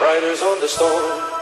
riders on the storm.